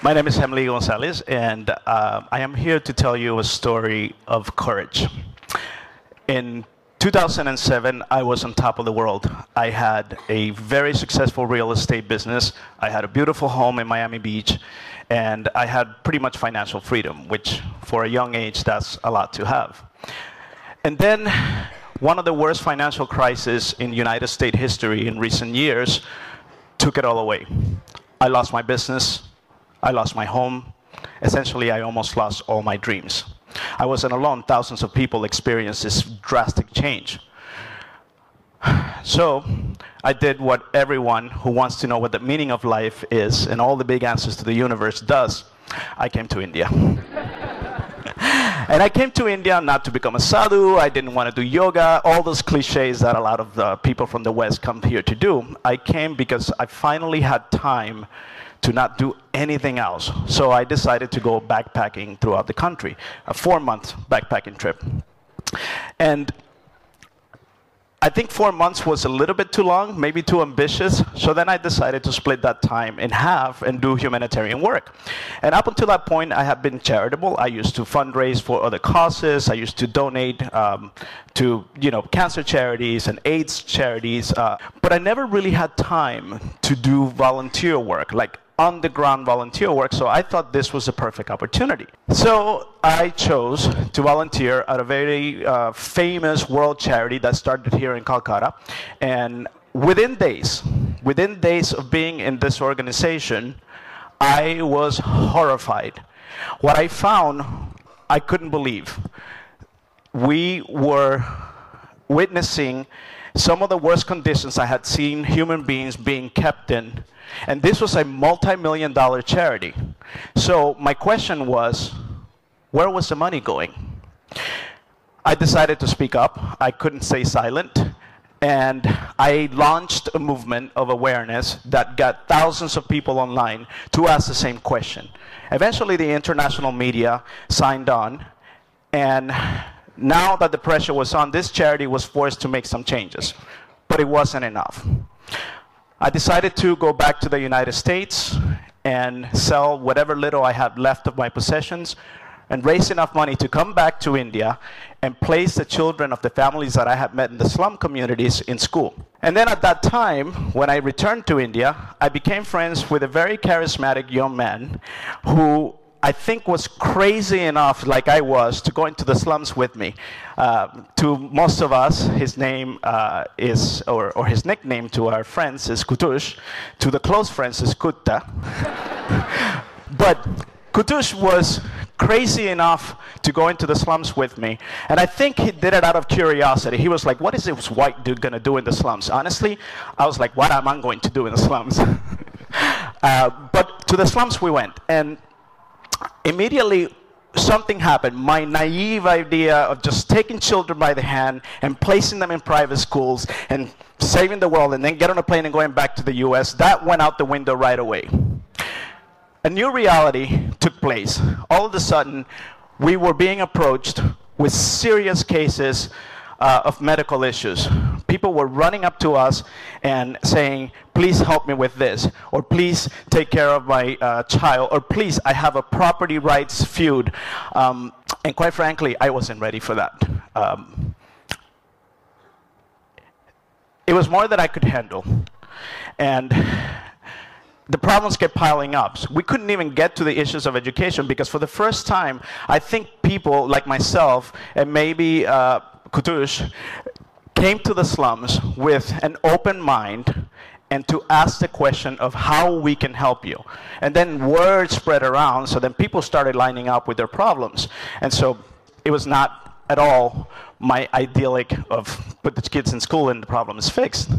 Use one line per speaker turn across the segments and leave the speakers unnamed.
My name is Hemley Gonzalez, and uh, I am here to tell you a story of courage. In 2007, I was on top of the world. I had a very successful real estate business. I had a beautiful home in Miami Beach, and I had pretty much financial freedom, which for a young age, that's a lot to have. And then one of the worst financial crises in United States history in recent years took it all away. I lost my business, I lost my home. Essentially, I almost lost all my dreams. I wasn't alone. Thousands of people experienced this drastic change. So I did what everyone who wants to know what the meaning of life is and all the big answers to the universe does. I came to India. and I came to India not to become a sadhu. I didn't want to do yoga, all those cliches that a lot of the people from the West come here to do. I came because I finally had time to not do anything else. So I decided to go backpacking throughout the country, a four month backpacking trip. And I think four months was a little bit too long, maybe too ambitious. So then I decided to split that time in half and do humanitarian work. And up until that point, I have been charitable. I used to fundraise for other causes. I used to donate um, to, you know, cancer charities and AIDS charities. Uh, but I never really had time to do volunteer work, like on the ground volunteer work, so I thought this was a perfect opportunity. So I chose to volunteer at a very uh, famous world charity that started here in Calcutta. And within days, within days of being in this organization, I was horrified. What I found, I couldn't believe. We were witnessing some of the worst conditions I had seen human beings being kept in and this was a multi-million dollar charity. So my question was, where was the money going? I decided to speak up. I couldn't stay silent. And I launched a movement of awareness that got thousands of people online to ask the same question. Eventually, the international media signed on. And now that the pressure was on, this charity was forced to make some changes. But it wasn't enough. I decided to go back to the United States and sell whatever little I had left of my possessions and raise enough money to come back to India and place the children of the families that I had met in the slum communities in school. And then at that time, when I returned to India, I became friends with a very charismatic young man who I think was crazy enough, like I was, to go into the slums with me. Uh, to most of us, his name uh, is, or, or, his nickname to our friends is Kutush. To the close friends is Kutta. but Kutush was crazy enough to go into the slums with me. And I think he did it out of curiosity. He was like, what is this white dude going to do in the slums? Honestly, I was like, what am I going to do in the slums? uh, but to the slums we went. And immediately something happened. My naive idea of just taking children by the hand and placing them in private schools and saving the world and then get on a plane and going back to the US, that went out the window right away. A new reality took place. All of a sudden, we were being approached with serious cases uh, of medical issues. People were running up to us and saying, please help me with this, or please take care of my uh, child, or please, I have a property rights feud. Um, and quite frankly, I wasn't ready for that. Um, it was more than I could handle. And the problems kept piling up. So we couldn't even get to the issues of education because for the first time, I think people like myself and maybe uh, Kutush came to the slums with an open mind and to ask the question of how we can help you. And then word spread around, so then people started lining up with their problems. And so it was not at all my idyllic of put the kids in school and the problem is fixed.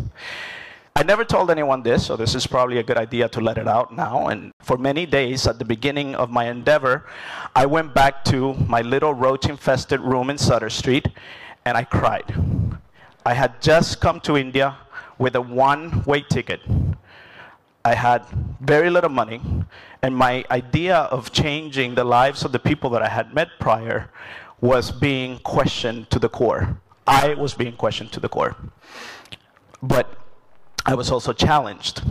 I never told anyone this, so this is probably a good idea to let it out now. And for many days at the beginning of my endeavor, I went back to my little roach infested room in Sudder Street and I cried. I had just come to India with a one way ticket. I had very little money, and my idea of changing the lives of the people that I had met prior was being questioned to the core. I was being questioned to the core. But I was also challenged.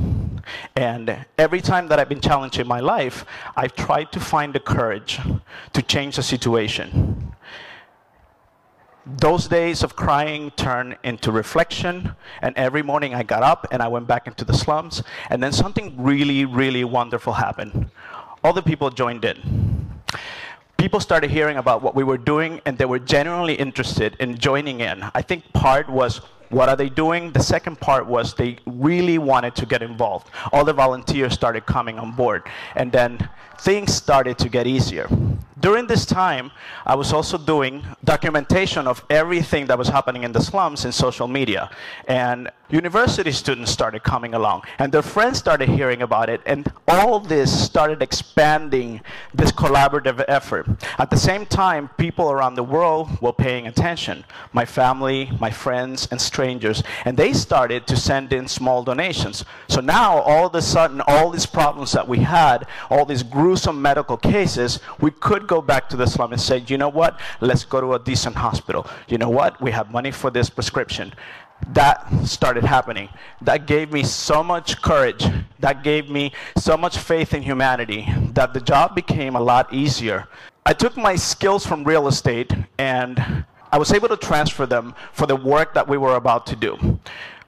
And every time that I've been challenged in my life, I've tried to find the courage to change the situation. Those days of crying turned into reflection, and every morning I got up and I went back into the slums, and then something really, really wonderful happened. All the people joined in people started hearing about what we were doing and they were genuinely interested in joining in. I think part was what are they doing? The second part was they really wanted to get involved. All the volunteers started coming on board. And then things started to get easier. During this time, I was also doing documentation of everything that was happening in the slums in social media. And university students started coming along, and their friends started hearing about it, and all this started expanding this collaborative effort. At the same time, people around the world were paying attention my family, my friends, and strangers, and they started to send in small donations. So now, all of a sudden, all these problems that we had, all these gruesome medical cases, we could go back to the slum and say, you know what, let's go to a decent hospital. You know what, we have money for this prescription. That started happening. That gave me so much courage. That gave me so much faith in humanity that the job became a lot easier. I took my skills from real estate and I was able to transfer them for the work that we were about to do.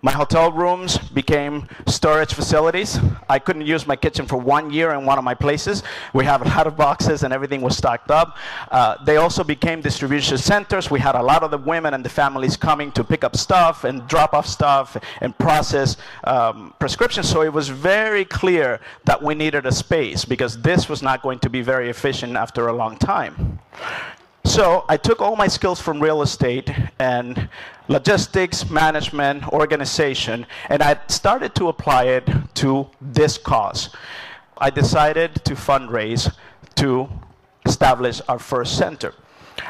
My hotel rooms became storage facilities. I couldn't use my kitchen for one year in one of my places. We have a lot of boxes and everything was stocked up. Uh, they also became distribution centers. We had a lot of the women and the families coming to pick up stuff and drop off stuff and process um, prescriptions. So it was very clear that we needed a space because this was not going to be very efficient after a long time. So I took all my skills from real estate and logistics, management, organization, and I started to apply it to this cause. I decided to fundraise to establish our first center.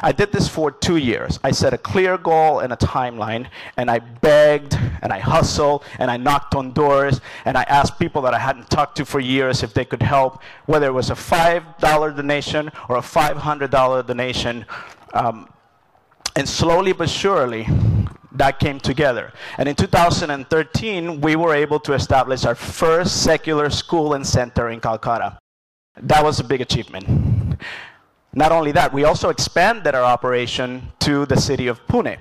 I did this for two years. I set a clear goal and a timeline, and I begged and I hustled and I knocked on doors and I asked people that I hadn't talked to for years if they could help, whether it was a $5 donation or a $500 donation. Um, and slowly but surely, that came together. And in 2013, we were able to establish our first secular school and center in Calcutta. That was a big achievement. Not only that, we also expanded our operation to the city of Pune.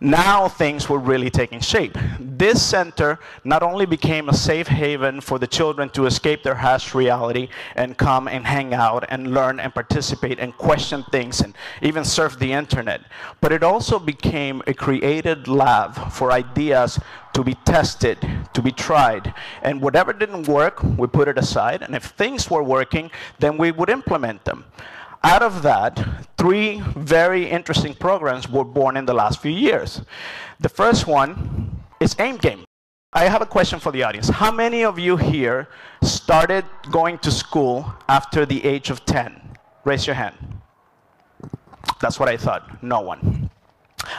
Now things were really taking shape. This center not only became a safe haven for the children to escape their harsh reality and come and hang out and learn and participate and question things and even surf the internet, but it also became a created lab for ideas to be tested, to be tried. And whatever didn't work, we put it aside. And if things were working, then we would implement them. Out of that, three very interesting programs were born in the last few years. The first one is Aim Game. I have a question for the audience. How many of you here started going to school after the age of 10? Raise your hand. That's what I thought. No one.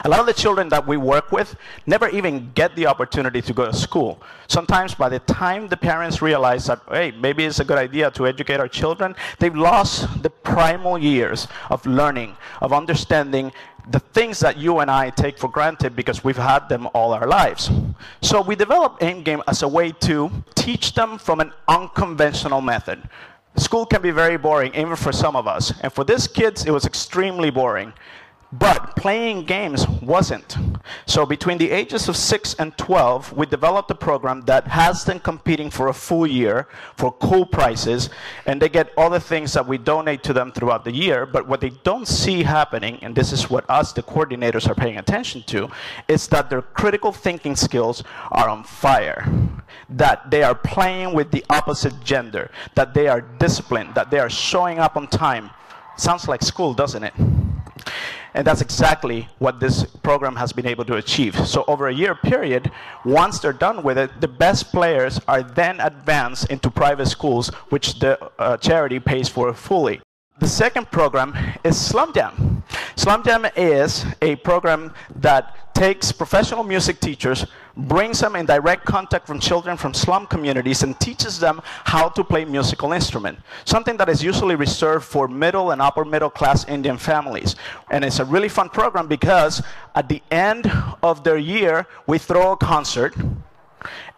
A lot of the children that we work with never even get the opportunity to go to school. Sometimes by the time the parents realize that, hey, maybe it's a good idea to educate our children, they've lost the primal years of learning, of understanding the things that you and I take for granted because we've had them all our lives. So we developed Aim Game as a way to teach them from an unconventional method. School can be very boring, even for some of us. And for these kids, it was extremely boring. But playing games wasn't. So between the ages of 6 and 12, we developed a program that has them competing for a full year for cool prices, and they get all the things that we donate to them throughout the year. But what they don't see happening, and this is what us, the coordinators, are paying attention to, is that their critical thinking skills are on fire. That they are playing with the opposite gender, that they are disciplined, that they are showing up on time. Sounds like school, doesn't it? And that's exactly what this program has been able to achieve. So over a year period, once they're done with it, the best players are then advanced into private schools, which the uh, charity pays for fully. The second program is Slum Jam. Slum Jam is a program that takes professional music teachers, brings them in direct contact from children from slum communities, and teaches them how to play musical instrument. Something that is usually reserved for middle and upper middle class Indian families. And it's a really fun program because at the end of their year, we throw a concert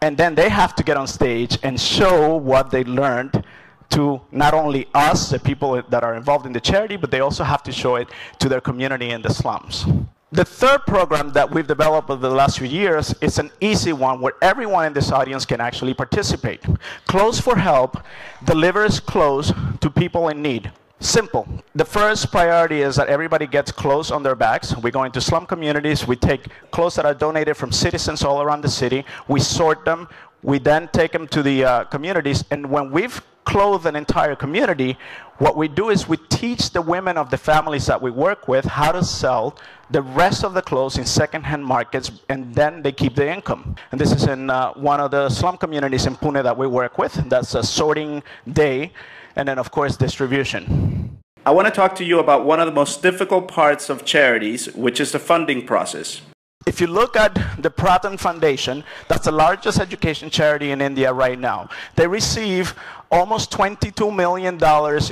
And then they have to get on stage and show what they learned to not only us, the people that are involved in the charity, but they also have to show it to their community in the slums. The third program that we've developed over the last few years is an easy one where everyone in this audience can actually participate. Clothes for Help delivers clothes to people in need. Simple. The first priority is that everybody gets clothes on their backs. We go into slum communities. We take clothes that are donated from citizens all around the city. We sort them. We then take them to the uh, communities. And when we've clothed an entire community, what we do is we teach the women of the families that we work with how to sell the rest of the clothes in secondhand markets, and then they keep the income. And this is in uh, one of the slum communities in Pune that we work with. That's a sorting day and then, of course, distribution.
I want to talk to you about one of the most difficult parts of charities, which is the funding process.
If you look at the Pratham Foundation, that's the largest education charity in India right now. They receive almost $22 million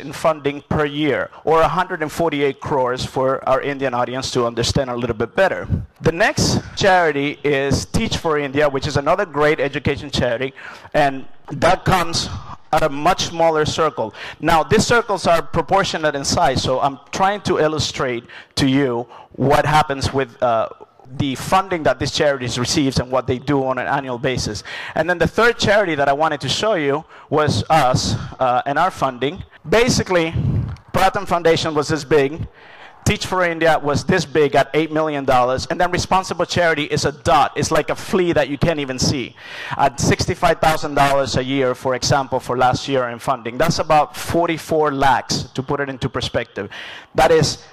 in funding per year, or 148 crores for our Indian audience to understand a little bit better. The next charity is Teach for India, which is another great education charity, and that comes at a much smaller circle. Now, these circles are proportionate in size, so I'm trying to illustrate to you what happens with uh, the funding that these charities receives and what they do on an annual basis. And then the third charity that I wanted to show you was us uh, and our funding. Basically, Pratham Foundation was this big, Teach for India was this big at $8 million. And then responsible charity is a dot. It's like a flea that you can't even see. At $65,000 a year, for example, for last year in funding. That's about 44 lakhs, to put it into perspective. That is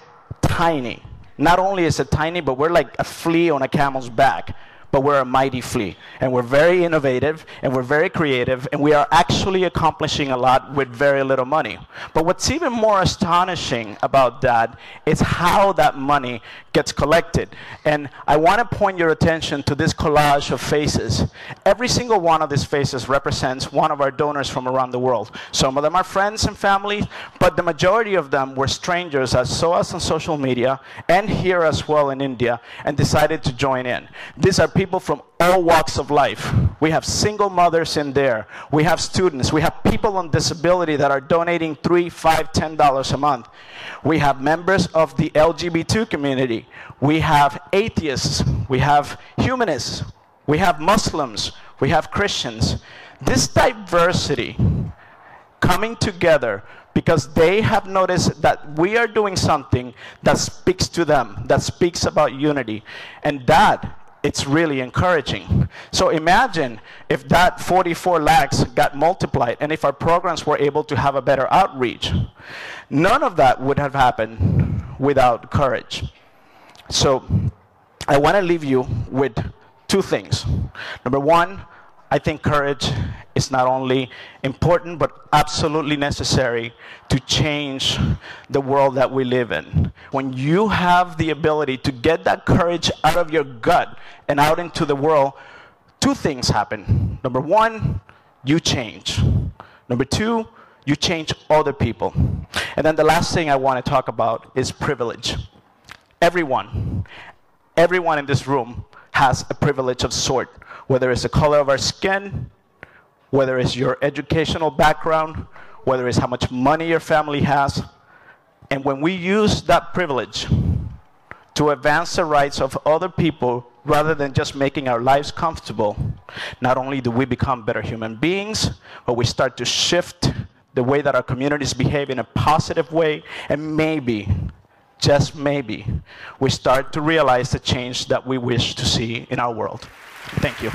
tiny. Not only is it tiny, but we're like a flea on a camel's back but we're a mighty flea. And we're very innovative, and we're very creative, and we are actually accomplishing a lot with very little money. But what's even more astonishing about that is how that money gets collected. And I want to point your attention to this collage of faces. Every single one of these faces represents one of our donors from around the world. Some of them are friends and family, but the majority of them were strangers that saw us on social media and here as well in India and decided to join in. These are people from all walks of life. We have single mothers in there. We have students. We have people on disability that are donating three, five, ten dollars a month. We have members of the LGBT community. We have atheists. We have humanists. We have Muslims. We have Christians. This diversity coming together because they have noticed that we are doing something that speaks to them, that speaks about unity. And that it's really encouraging. So imagine if that 44 lakhs got multiplied and if our programs were able to have a better outreach. None of that would have happened without courage. So I want to leave you with two things. Number one, I think courage is not only important but absolutely necessary to change the world that we live in. When you have the ability to get that courage out of your gut and out into the world, two things happen. Number one, you change. Number two, you change other people. And then the last thing I want to talk about is privilege. Everyone, everyone in this room has a privilege of sort whether it's the color of our skin, whether it's your educational background, whether it's how much money your family has. And when we use that privilege to advance the rights of other people rather than just making our lives comfortable, not only do we become better human beings, but we start to shift the way that our communities behave in a positive way, and maybe, just maybe, we start to realize the change that we wish to see in our world. Thank you.